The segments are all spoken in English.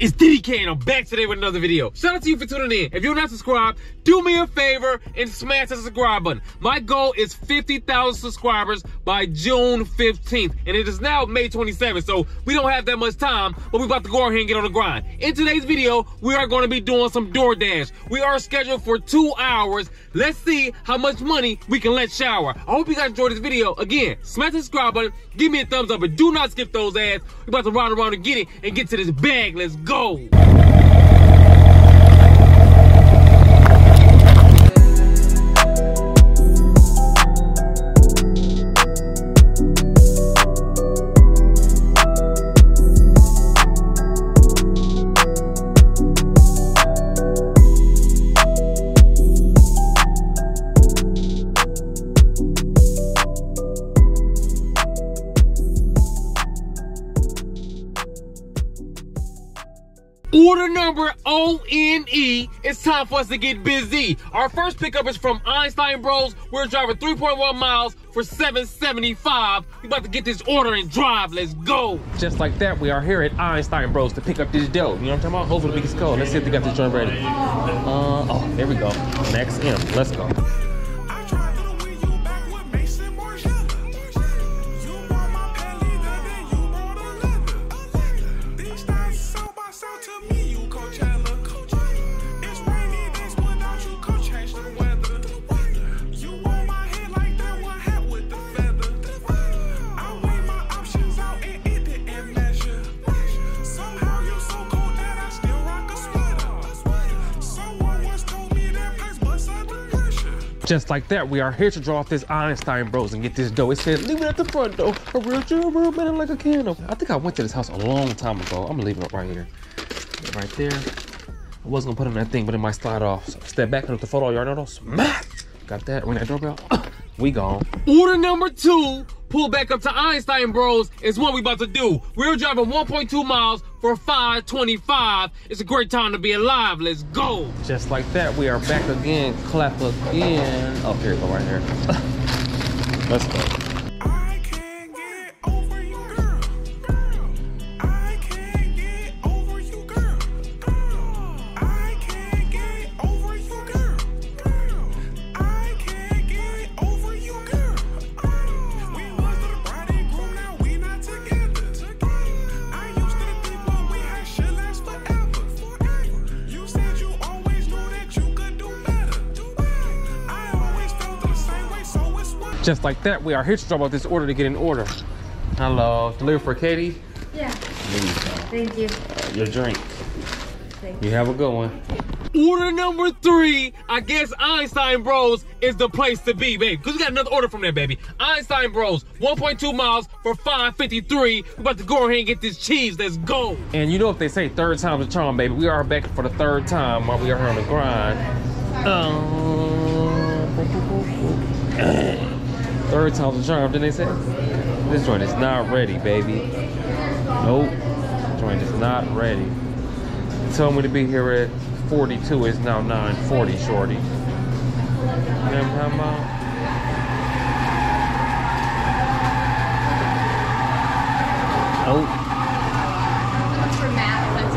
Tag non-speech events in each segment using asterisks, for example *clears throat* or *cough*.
It's DDK and I'm back today with another video. Shout out to you for tuning in. If you're not subscribed, do me a favor and smash that subscribe button. My goal is 50,000 subscribers by June 15th. And it is now May 27th, so we don't have that much time, but we're about to go ahead and get on the grind. In today's video, we are going to be doing some DoorDash. We are scheduled for two hours. Let's see how much money we can let shower. I hope you guys enjoyed this video. Again, smash the subscribe button, give me a thumbs up, and do not skip those ads. We're about to ride around and get it and get to this bag. Let's go go. Order number O-N-E. It's time for us to get busy. Our first pickup is from Einstein Bros. We're driving 3.1 miles for 775. We about to get this order and drive. Let's go. Just like that, we are here at Einstein Bros to pick up this dough. You know what I'm talking about? Hopefully we can score. Let's see if they got this joint ready. Uh, oh, there we go. Max M. Let's go. Just like that, we are here to draw off this Einstein Bros and get this dough. It said, leave it at the front door. A real German real man like a candle. I think I went to this house a long time ago. I'm gonna leave it right here. Right there. I was gonna put it in that thing, but it might slide off. So step back and look the photo, y'all know. Smack! Got that, ring that doorbell. *clears throat* we gone. Order number two pull back up to Einstein Bros is what we about to do. We're driving 1.2 miles for 525. It's a great time to be alive. Let's go. Just like that, we are back again. Clap again. Oh, here we go, right here. *laughs* Let's go. Just like that, we are here to drop off this order to get in order. Hello, deliver for Katie? Yeah. Thank you. Uh, your drink. Thank you. have a good one. Order number three, I guess Einstein Bros is the place to be, baby. Because we got another order from there, baby. Einstein Bros, 1.2 miles for 553. We're about to go ahead and get this cheese. Let's go. And you know if they say third time's a charm, baby. We are back for the third time while we are here on the grind. Um, Third time's a charm, didn't they say? This joint is not ready, baby. Nope. This joint is not ready. They told me to be here at 42. It's now 940, shorty. You know what I'm talking about? Oh.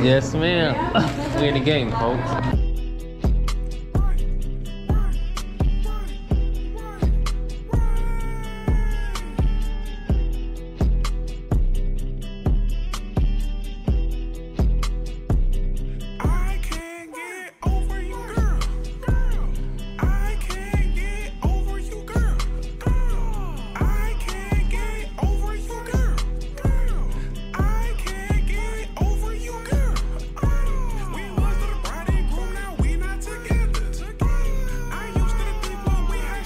Yes, ma'am. we in the game, folks.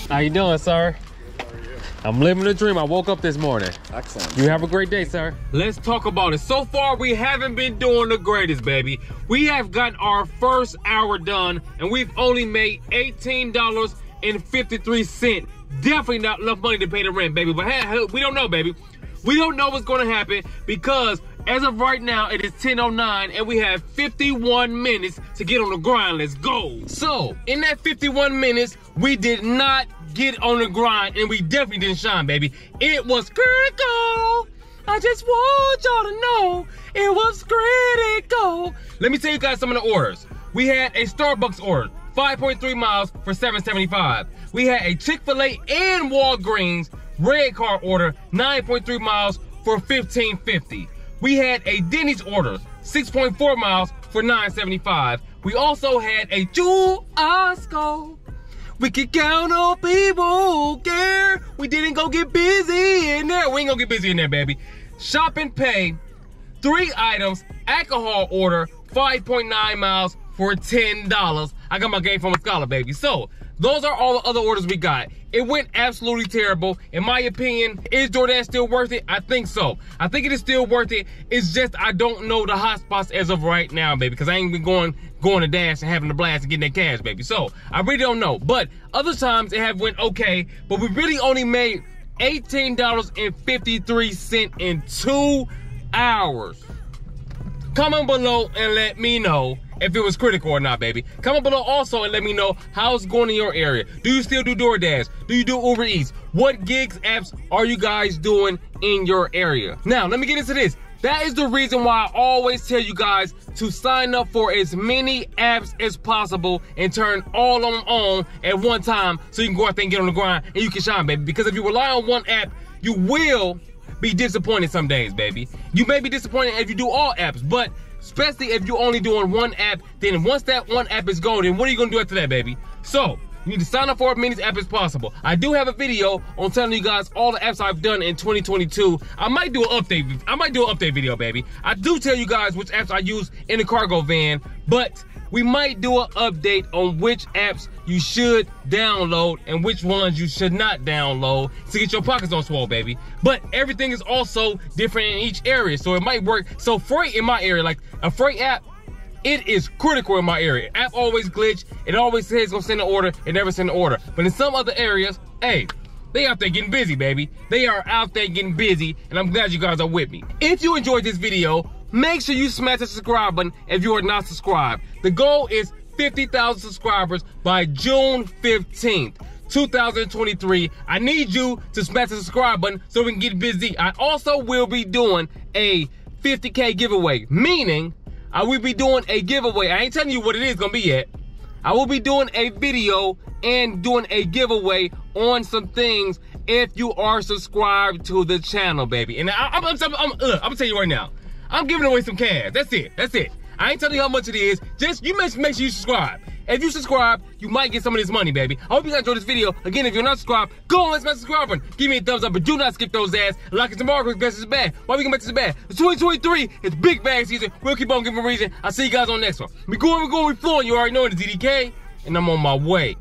How you doing, sir? I'm living the dream. I woke up this morning. Excellent. You have a great day, sir. Let's talk about it. So far, we haven't been doing the greatest, baby. We have gotten our first hour done, and we've only made $18.53. Definitely not enough money to pay the rent, baby. But hey, we don't know, baby. We don't know what's going to happen because as of right now, it is 10.09 and we have 51 minutes to get on the grind. Let's go. So, in that 51 minutes, we did not get on the grind, and we definitely didn't shine, baby. It was critical. I just want y'all to know it was critical. let me tell you guys some of the orders. We had a Starbucks order, 5.3 miles for 7.75. We had a Chick-fil-A and Walgreens red car order, 9.3 miles for 15.50. We had a Denny's order, 6.4 miles for 9.75. We also had a Jewel Osco. We could count on people who care. We didn't go get busy in there. We ain't gonna get busy in there, baby. Shop and pay, three items, alcohol order, 5.9 miles for $10. I got my game from a scholar, baby. So, those are all the other orders we got. It went absolutely terrible. In my opinion, is DoorDash still worth it? I think so. I think it is still worth it. It's just I don't know the hotspots as of right now, baby, because I ain't been going going to Dash and having a blast and getting that cash, baby. So I really don't know. But other times it have went okay, but we really only made $18.53 in two hours. Comment below and let me know if it was critical or not, baby. Comment below also and let me know how it's going in your area. Do you still do DoorDash? Do you do Uber Eats? What gigs apps are you guys doing in your area? Now, let me get into this. That is the reason why I always tell you guys to sign up for as many apps as possible and turn all of them on at one time so you can go out there and get on the grind and you can shine, baby. Because if you rely on one app, you will be disappointed some days, baby. You may be disappointed if you do all apps, but especially if you're only doing one app, then once that one app is gone, then what are you gonna do after that, baby? So, you need to sign up for as many apps as possible. I do have a video on telling you guys all the apps I've done in 2022. I might do an update. I might do an update video, baby. I do tell you guys which apps I use in the cargo van, but we might do an update on which apps you should download and which ones you should not download to get your pockets on swole, baby. But everything is also different in each area, so it might work. So Frayt in my area, like a freight app, it is critical in my area. App always glitch. It always says it's gonna send an order. It never send an order. But in some other areas, hey, they out there getting busy, baby. They are out there getting busy, and I'm glad you guys are with me. If you enjoyed this video, make sure you smash the subscribe button if you are not subscribed. The goal is 50,000 subscribers by June 15th. 2023. I need you to smash the subscribe button so we can get busy. I also will be doing a 50K giveaway, meaning I will be doing a giveaway. I ain't telling you what it is gonna be yet. I will be doing a video and doing a giveaway on some things if you are subscribed to the channel, baby. And I, am I'm, I'm, I'm, I'm gonna tell you right now, I'm giving away some cash. That's it. That's it. I ain't telling you how much it is. Just you make, make sure you subscribe. If you subscribe, you might get some of this money, baby. I hope you guys enjoyed this video. Again, if you're not subscribed, go on, let's smash subscribe button. Give me a thumbs up, but do not skip those ads. Like it tomorrow because this is bad. Why we gonna make this bad? It's 2023. It's big bag season. We'll keep on giving reason. I'll see you guys on the next one. We going, we going, we flowing. You already know it DDK, and I'm on my way.